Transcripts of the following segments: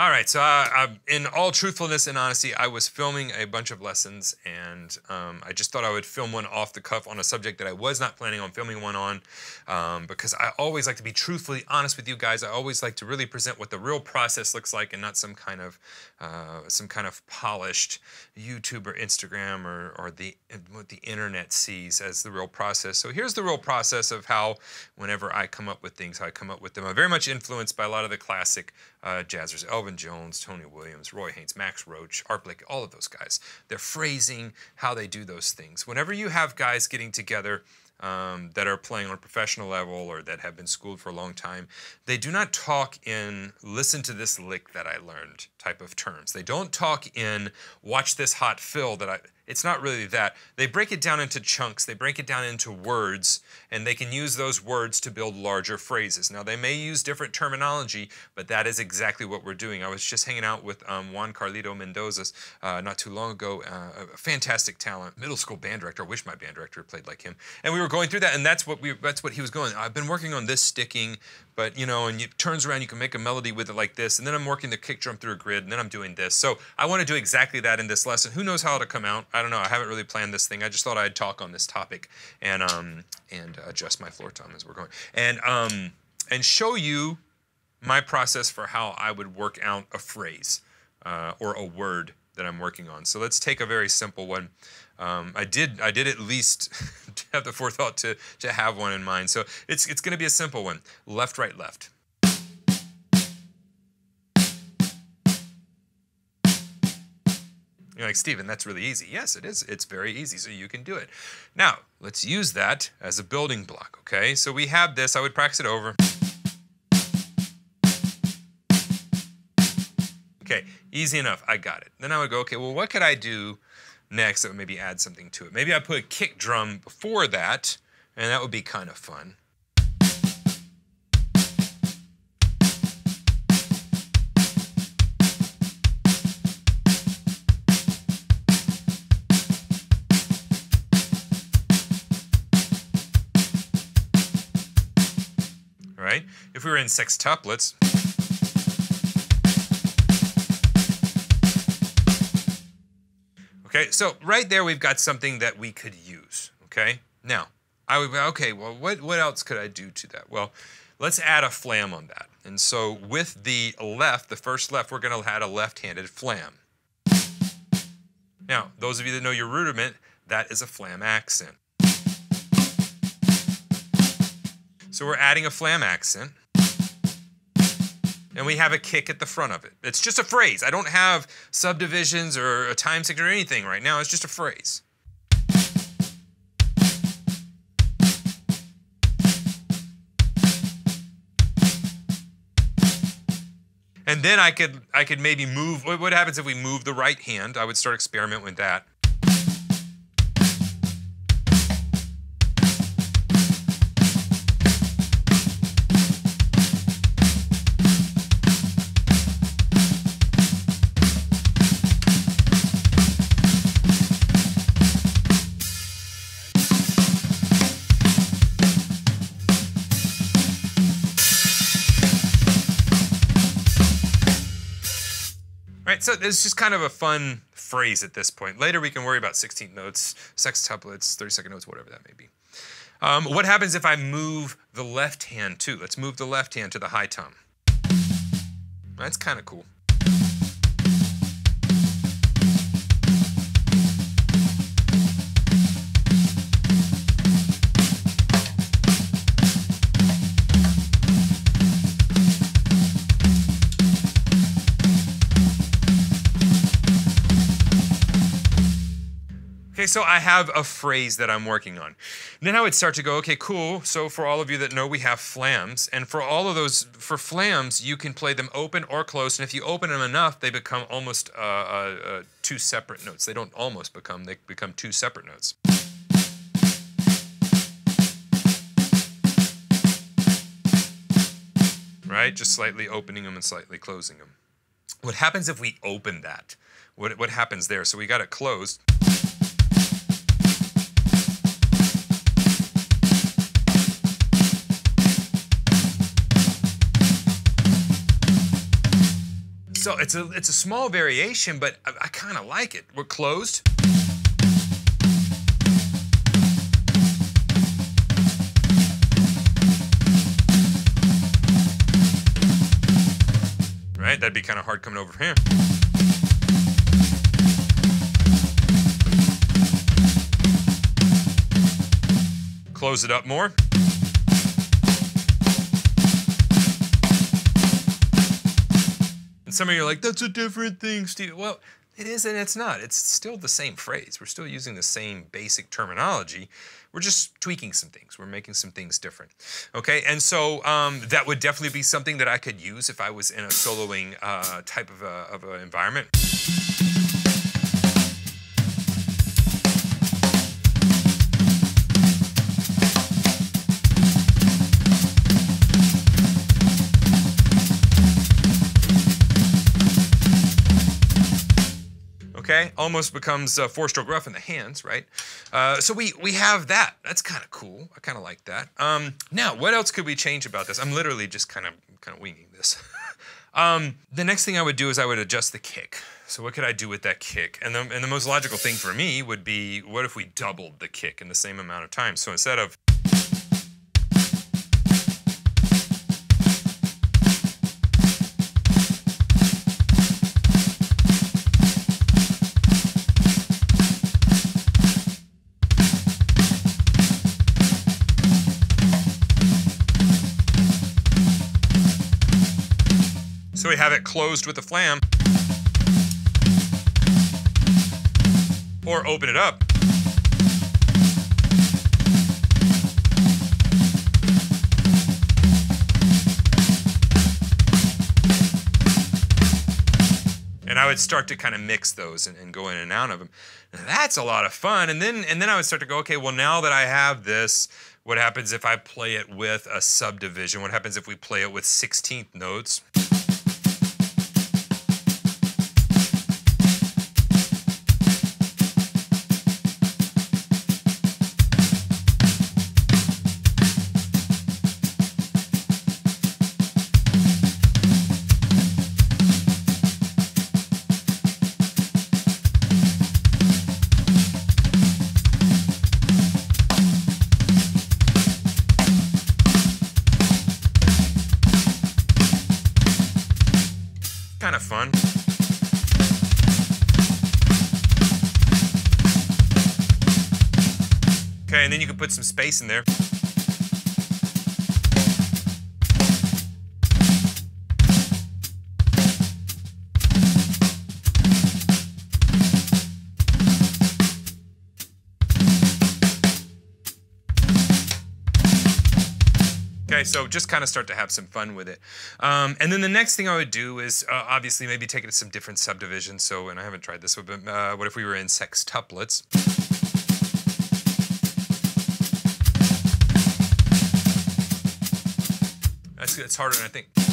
All right, so uh, in all truthfulness and honesty, I was filming a bunch of lessons, and um, I just thought I would film one off the cuff on a subject that I was not planning on filming one on, um, because I always like to be truthfully honest with you guys. I always like to really present what the real process looks like, and not some kind of uh, some kind of polished YouTube or Instagram or or the what the internet sees as the real process. So here's the real process of how, whenever I come up with things, how I come up with them. I'm very much influenced by a lot of the classic uh, jazzers. Elvis Elvin Jones, Tony Williams, Roy Haynes, Max Roach, Art Blakey, all of those guys. Their phrasing, how they do those things. Whenever you have guys getting together um, that are playing on a professional level or that have been schooled for a long time, they do not talk in listen to this lick that I learned type of terms. They don't talk in watch this hot fill that I it's not really that. They break it down into chunks, they break it down into words, and they can use those words to build larger phrases. Now, they may use different terminology, but that is exactly what we're doing. I was just hanging out with um, Juan Carlito Mendoza uh, not too long ago, uh, a fantastic talent, middle school band director. I wish my band director played like him. And we were going through that, and that's what we that's what he was going. I've been working on this sticking, but you know, and it turns around, you can make a melody with it like this, and then I'm working the kick drum through a grid, and then I'm doing this. So I want to do exactly that in this lesson. Who knows how it'll come out? I don't know. I haven't really planned this thing. I just thought I'd talk on this topic and um, and adjust my floor tom as we're going and um, and show you my process for how I would work out a phrase uh, or a word that I'm working on. So let's take a very simple one. Um, I did I did at least have the forethought to to have one in mind. So it's it's going to be a simple one. Left, right, left. You're like, Stephen, that's really easy. Yes, it is. It's very easy, so you can do it. Now, let's use that as a building block, okay? So we have this. I would practice it over. Okay, easy enough. I got it. Then I would go, okay, well, what could I do next that would maybe add something to it? Maybe I put a kick drum before that, and that would be kind of fun. If we were in sextuplets, okay, so right there we've got something that we could use, okay? Now, I would, okay, well, what, what else could I do to that? Well, let's add a flam on that. And so with the left, the first left, we're gonna add a left-handed flam. Now, those of you that know your rudiment, that is a flam accent. So we're adding a flam accent. And we have a kick at the front of it. It's just a phrase. I don't have subdivisions or a time signature or anything right now. It's just a phrase. And then I could I could maybe move. What happens if we move the right hand? I would start experimenting with that. So it's just kind of a fun phrase at this point. Later we can worry about 16th notes, sextuplets, 32nd notes, whatever that may be. Um, what happens if I move the left hand too? Let's move the left hand to the high tom. That's kind of cool. So I have a phrase that I'm working on. Then I would start to go, okay, cool. So for all of you that know, we have flams. And for all of those, for flams, you can play them open or closed. And if you open them enough, they become almost uh, uh, uh, two separate notes. They don't almost become, they become two separate notes. Right? Just slightly opening them and slightly closing them. What happens if we open that? What, what happens there? So we got it closed. So it's a it's a small variation, but I, I kind of like it. We're closed. Right, that'd be kind of hard coming over here. Close it up more. Some of you are like, that's a different thing, Steve. Well, it is and it's not. It's still the same phrase. We're still using the same basic terminology. We're just tweaking some things. We're making some things different. Okay, and so um, that would definitely be something that I could use if I was in a soloing uh, type of, a, of environment. Okay? Almost becomes a four-stroke ruff in the hands, right? Uh, so we we have that. That's kind of cool. I kind of like that. Um, now, what else could we change about this? I'm literally just kind of kind of winging this. um, the next thing I would do is I would adjust the kick. So what could I do with that kick? And the, and the most logical thing for me would be, what if we doubled the kick in the same amount of time? So instead of So we have it closed with a flam. Or open it up. and I would start to kind of mix those and, and, go in and out of them. that's a lot of fun. And then and then I would start to go, okay, well now that I have this, what happens if I play it with a subdivision? What happens if we play it with 16th notes? And then you can put some space in there. Okay, so just kind of start to have some fun with it. Um, and then the next thing I would do is uh, obviously maybe take it to some different subdivisions. So, and I haven't tried this, but uh, what if we were in sextuplets? That's harder than I think.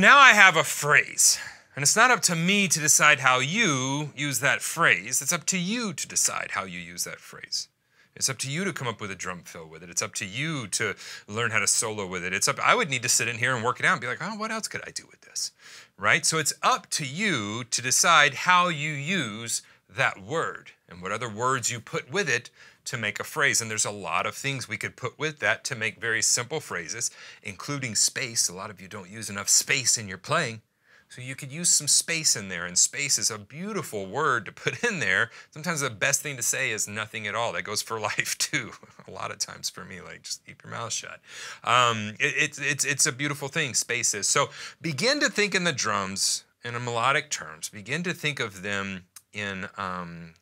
Now I have a phrase. And it's not up to me to decide how you use that phrase. It's up to you to decide how you use that phrase. It's up to you to come up with a drum fill with it. It's up to you to learn how to solo with it. It's up I would need to sit in here and work it out and be like, "Oh, what else could I do with this?" Right? So it's up to you to decide how you use that word and what other words you put with it to make a phrase. And there's a lot of things we could put with that to make very simple phrases, including space. A lot of you don't use enough space in your playing. So you could use some space in there, and space is a beautiful word to put in there. Sometimes the best thing to say is nothing at all. That goes for life too. a lot of times for me, like just keep your mouth shut. Um, it, it's it's it's a beautiful thing. Space is. So begin to think in the drums in a melodic terms. Begin to think of them in um,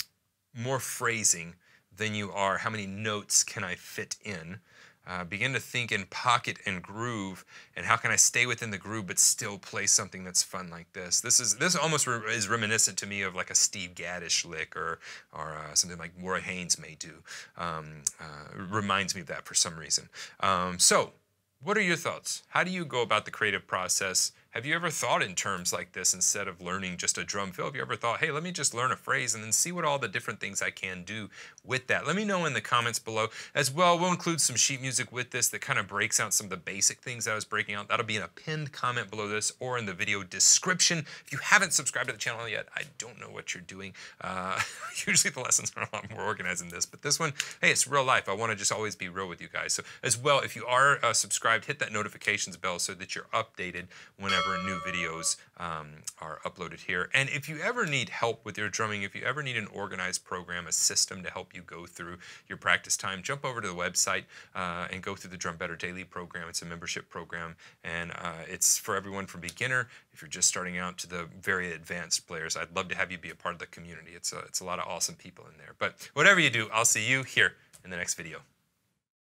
more phrasing than you are how many notes can I fit in. Uh, begin to think in pocket and groove, and how can I stay within the groove but still play something that's fun like this? This is this almost re is reminiscent to me of like a Steve Gaddish lick or or uh, something like Warren Haynes may do. Um, uh, reminds me of that for some reason. Um, so, what are your thoughts? How do you go about the creative process? Have you ever thought in terms like this instead of learning just a drum fill? Have you ever thought, hey, let me just learn a phrase and then see what all the different things I can do with that? Let me know in the comments below. As well, we'll include some sheet music with this that kind of breaks out some of the basic things that I was breaking out. That'll be in a pinned comment below this or in the video description. If you haven't subscribed to the channel yet, I don't know what you're doing. Uh, usually the lessons are a lot more organized than this, but this one, hey, it's real life. I want to just always be real with you guys. So as well, if you are uh, subscribed, hit that notifications bell so that you're updated whenever whenever new videos um, are uploaded here. And if you ever need help with your drumming, if you ever need an organized program, a system to help you go through your practice time, jump over to the website uh, and go through the Drum Better Daily program. It's a membership program, and uh, it's for everyone from beginner, if you're just starting out, to the very advanced players. I'd love to have you be a part of the community. It's a, it's a lot of awesome people in there. But whatever you do, I'll see you here in the next video.